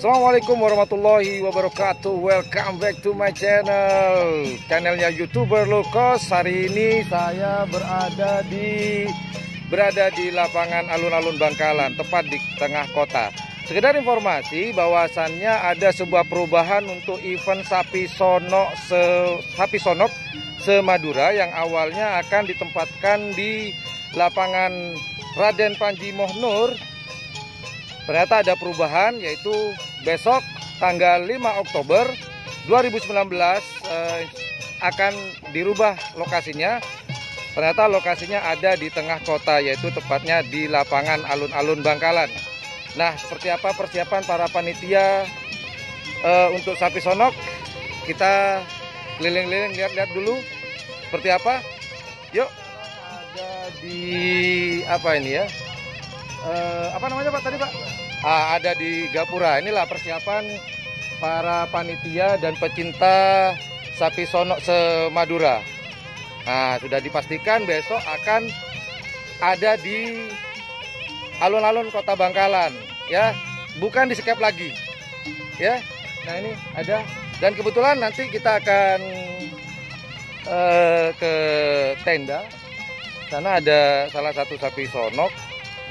Assalamualaikum warahmatullahi wabarakatuh. Welcome back to my channel. Channelnya youtuber Lukos. Hari ini saya berada di Berada di lapangan alun-alun Bangkalan Tepat di tengah kota. Sekedar informasi bahwasannya ada sebuah perubahan untuk event sapi sonok se, sapi sonok semadura yang awalnya akan ditempatkan di lapangan Raden Panji Mohnur ternyata ada perubahan yaitu besok tanggal 5 Oktober 2019 eh, akan dirubah lokasinya. Ternyata lokasinya ada di tengah kota yaitu tepatnya di lapangan alun-alun Bangkalan. Nah seperti apa persiapan para panitia eh, untuk sapi sonok? Kita keliling-keliling lihat-lihat dulu. Seperti apa? Yuk. Ada di apa ini ya eh, apa namanya Pak tadi Pak? Ah, ada di Gapura. Inilah persiapan para panitia dan pecinta sapi sonok semadura. Nah, sudah dipastikan besok akan ada di alun-alun Kota Bangkalan, ya. Bukan di Skep lagi. Ya. Nah, ini ada dan kebetulan nanti kita akan uh, ke tenda. Sana ada salah satu sapi sonok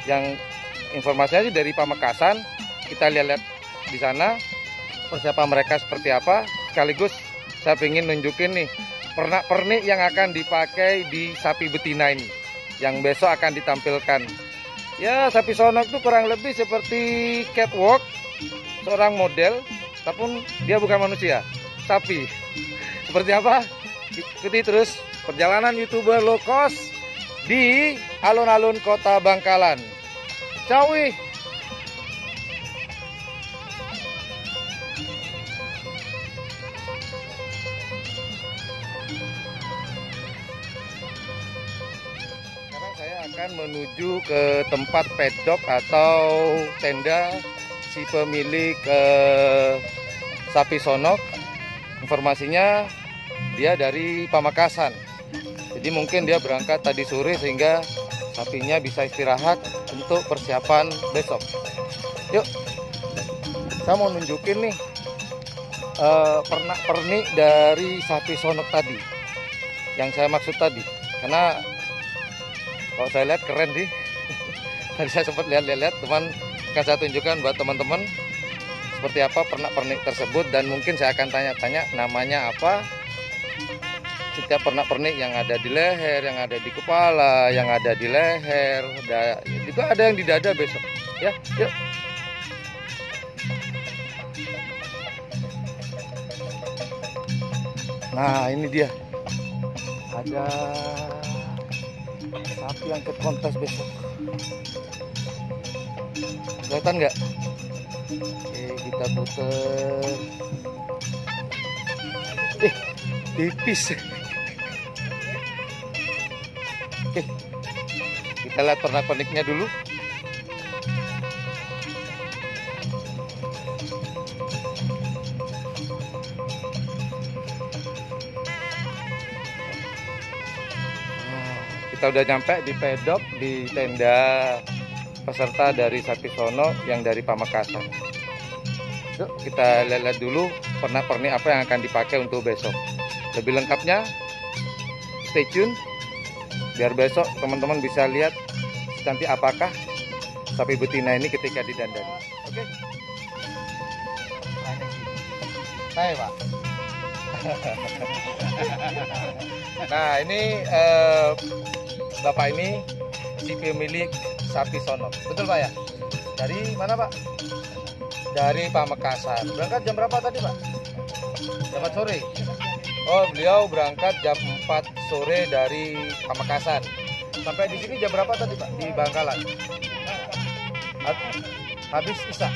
yang informasinya sih dari Pamekasan kita lihat-lihat di sana persiapan mereka seperti apa. Sekaligus saya ingin nunjukin nih pernak-pernik yang akan dipakai di sapi betina ini yang besok akan ditampilkan. Ya sapi sonok itu kurang lebih seperti catwalk seorang model tapi dia bukan manusia sapi. Seperti apa? Ikuti terus perjalanan youtuber low cost di alun-alun kota Bangkalan Cawi. Sekarang saya akan menuju ke tempat pedok atau tenda si pemilik eh, sapi sonok. Informasinya dia dari Pamekasan. Jadi mungkin dia berangkat tadi sore sehingga sapinya bisa istirahat untuk persiapan besok. Yuk saya mau nunjukin nih uh, pernak-pernik dari sapi sonok tadi. Yang saya maksud tadi. Karena kalau saya lihat keren sih. Tadi saya sempat lihat-lihat teman akan saya tunjukkan buat teman-teman seperti apa pernak-pernik tersebut. Dan mungkin saya akan tanya-tanya namanya apa setiap pernak-pernik yang ada di leher, yang ada di kepala, yang ada di leher, da, juga ada yang di dada besok. Ya, yuk. Nah, ini dia. Ada sapi yang ke kontes besok. Kelihatan nggak? Oke, kita putar. Eh, tipis. Oke. Kita lihat pernak-perniknya dulu. Nah, kita udah nyampe di pedok di tenda peserta dari sapi sono yang dari Pamekasan. Yuk kita lihat-lihat dulu pernak-pernik apa yang akan dipakai untuk besok. Lebih lengkapnya stay tune biar besok teman-teman bisa lihat nanti apakah sapi betina ini ketika didandani. Oke. Okay? Pak. nah ini eh, bapak ini si pemilik sapi sonok, betul pak ya? Dari mana pak? Dari Pamekasan. Berangkat jam berapa tadi pak? Jam sore. Oh, beliau berangkat jam 4 sore dari Pamekasan. Sampai di sini jam berapa tadi, Pak? Di Bangkalan. Habis Isa.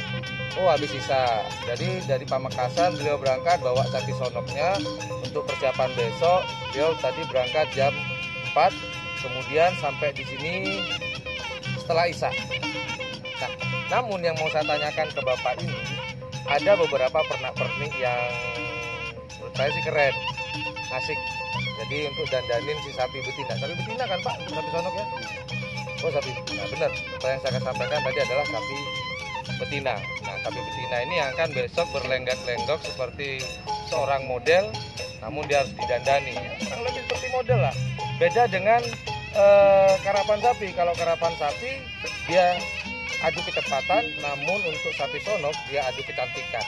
Oh, habis Isa. Jadi dari Pamekasan beliau berangkat bawa sapi sonoknya untuk persiapan besok. Beliau tadi berangkat jam 4, kemudian sampai di sini setelah Isa. Nah, namun yang mau saya tanyakan ke Bapak ini, ada beberapa pernak-pernik yang menurut saya sih keren asik jadi untuk dandanin si sapi betina sapi betina kan pak sapi sonok ya oh sapi nah benar apa yang saya sampaikan tadi adalah sapi betina. Nah, sapi betina ini akan besok berlenggak-lenggok seperti seorang model, namun dia harus didandani. Kurang lebih seperti model lah. Beda dengan eh, karapan sapi. Kalau karapan sapi dia adu kecepatan, namun untuk sapi sonok dia adu kecantikan.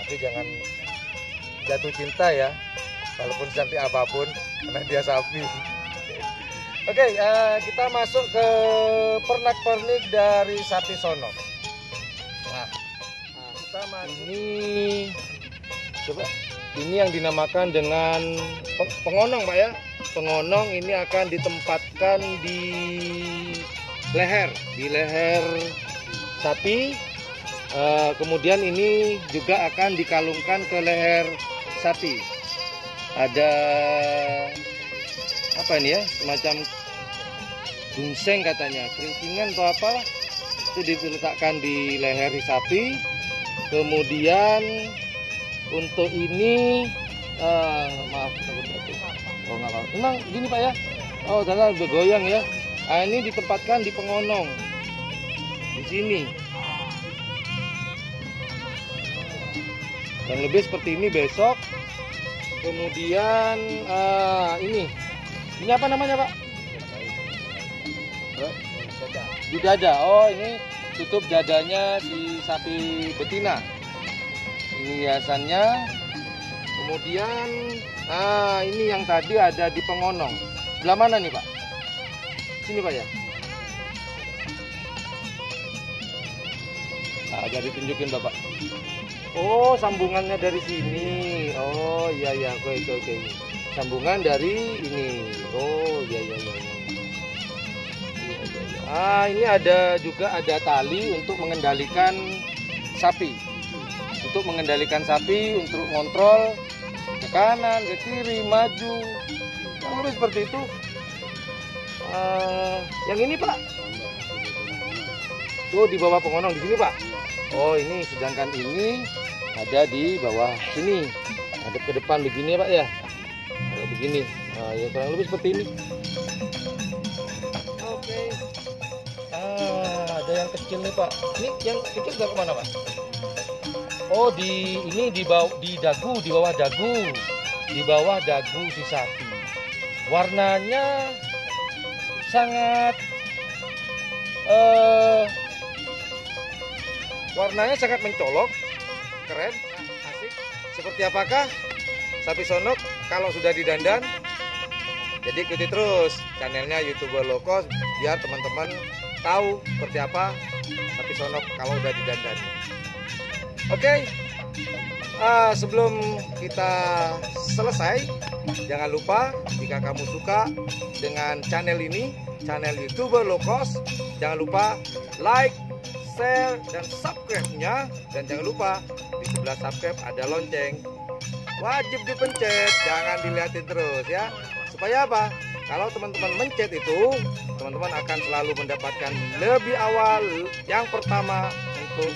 Tapi jangan jatuh cinta ya, walaupun cantik apa pun, karena dia sapi. Oke, uh, kita masuk ke pernak-pernik dari sapi sono. Nah, kita masuk. Ini coba ini yang dinamakan dengan pengonong, Pak ya. Pengonong ini akan ditempatkan di leher, di leher sapi. Uh, kemudian ini juga akan dikalungkan ke leher sapi. Ada apa ini ya? Semacam ginseng katanya. Keringkingan atau apa itu diletakkan di leher sapi. Kemudian untuk ini uh, maaf oh nggak apa emang gini pak ya. Oh ternyata bergoyang ya. Nah, ini ditempatkan di pengonong. Di sini. Dan lebih seperti ini besok kemudian uh, ini ini apa namanya Pak? Di dada. Oh ini tutup dadanya si sapi betina. Ini hiasannya. Kemudian, ah ini yang tadi ada di pengonong. Sebelah mana nih Pak? Sini Pak ya. Nah, jadi tunjukin Bapak. Oh, sambungannya dari sini. Oh, iya, oke oke oke sambungan dari ini. Oh iya iya iya, iya. iya, iya, ah ini ada juga ada tali untuk mengendalikan sapi. Untuk mengendalikan sapi untuk mengontrol ke kanan ke kiri maju. Lebih seperti itu. Uh, yang ini pak? Tuh di bawah pengonong di sini pak? Oh ini sedangkan ini ada di bawah sini ada ke depan begini ya pak ya? Kayak begini nah ya kurang lebih seperti ini. Oke. Okay. ah ada yang kecil nih pak. Ini yang kecil udah ke mana pak? Oh di ini di bawah di dagu di bawah dagu. Di bawah dagu si sapi. Warnanya sangat uh, warnanya sangat mencolok keren seperti apakah sapi sonok kalau sudah didandan? Jadi ikuti terus channelnya youtuber lokos biar teman-teman tahu seperti apa sapi sonok kalau udah didandan. Oke uh, sebelum kita selesai jangan lupa jika kamu suka dengan channel ini channel youtuber lokos jangan lupa like share dan subscribe nya dan jangan lupa di sebelah subscribe ada lonceng. Wajib dipencet jangan dilihatin terus ya. Supaya apa? Kalau teman-teman mencet itu teman-teman akan selalu mendapatkan lebih awal yang pertama untuk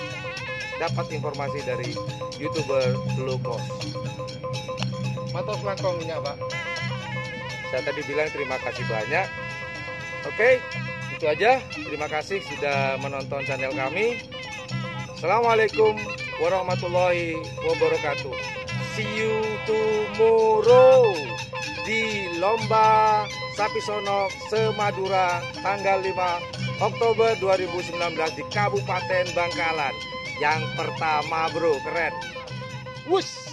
dapat informasi dari youtuber cost matos langkong ini apa saya tadi bilang terima kasih banyak. Oke itu aja. Terima kasih sudah menonton channel kami. Assalamualaikum warahmatullahi wabarakatuh. See you tomorrow di lomba sapi sonok semadura tanggal 5 Oktober 2019 di Kabupaten Bangkalan. Yang pertama bro keren. Wush